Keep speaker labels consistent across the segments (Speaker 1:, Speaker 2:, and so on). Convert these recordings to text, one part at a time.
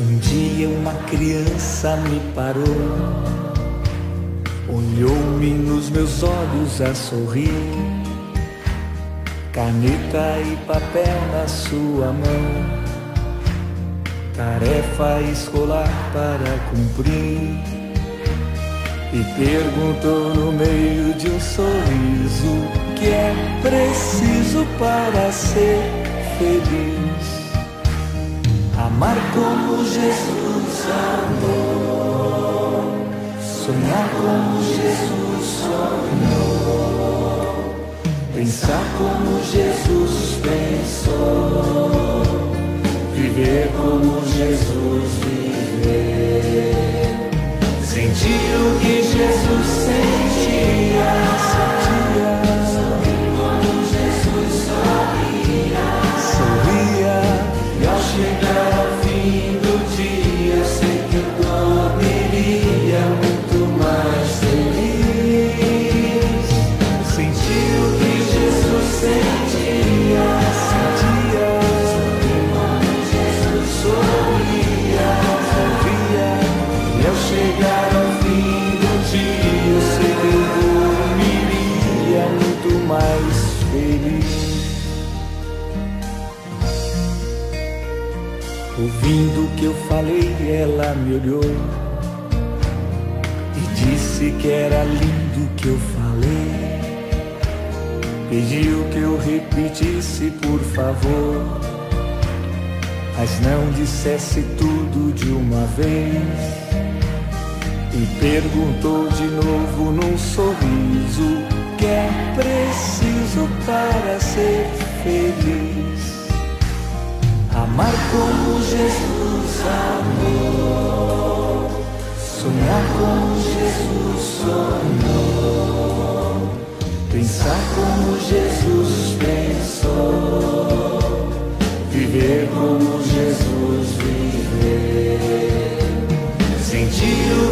Speaker 1: Um dia uma criança me parou, olhou-me nos meus olhos a sorrir, caneta e papel na sua mão, tarefa escolar para cumprir. E perguntou no meio de um sorriso o que é preciso para ser feliz. Amar como Jesus amou, sonhar como Jesus sonhou, pensar como Jesus pensou, viver como Jesus viveu, sentir o que Jesus sentia, e ao Ouvindo o que eu falei, ela me olhou e disse que era lindo o que eu falei. Pediu que eu repetisse, por favor, mas não dissesse tudo de uma vez. E perguntou de novo num sorriso: que é preciso para ser feliz? Amar como Jesus amou, sonhar como Jesus sonhou, pensar como Jesus pensou, viver como Jesus viveu, sentir o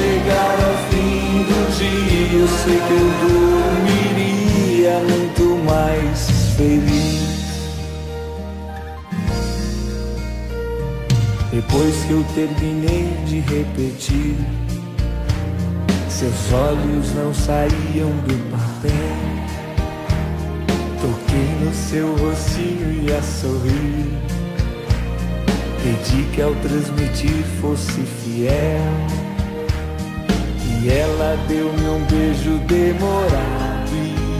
Speaker 1: chegar ao fim do dia, eu sei que eu dormiria muito mais feliz. Depois que eu terminei de repetir, seus olhos não saíam do papel. Toquei no seu rostinho e a sorrir. Pedi que ao transmitir fosse fiel. E ela deu-me um beijo demorado.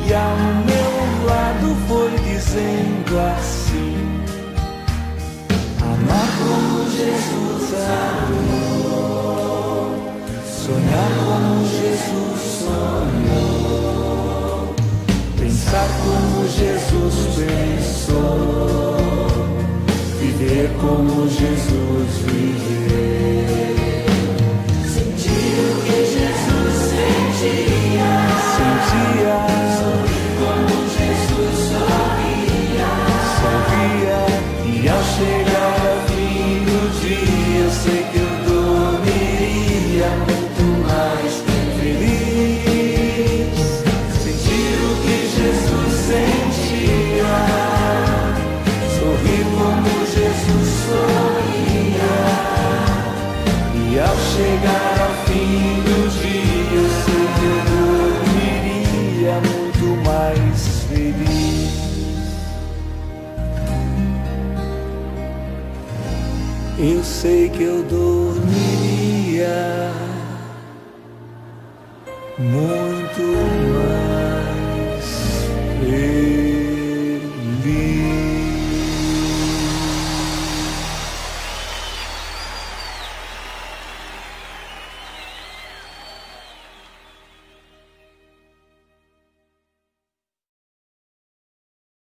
Speaker 1: E ao meu lado foi dizendo assim. Amar como Jesus amou, sonhar como Jesus sonhou, pensar como Jesus pensou, viver como Jesus viveu. Chegar ao fim do dia, sei que eu dormiria muito mais feliz. Eu sei que eu dormiria muito mais feliz.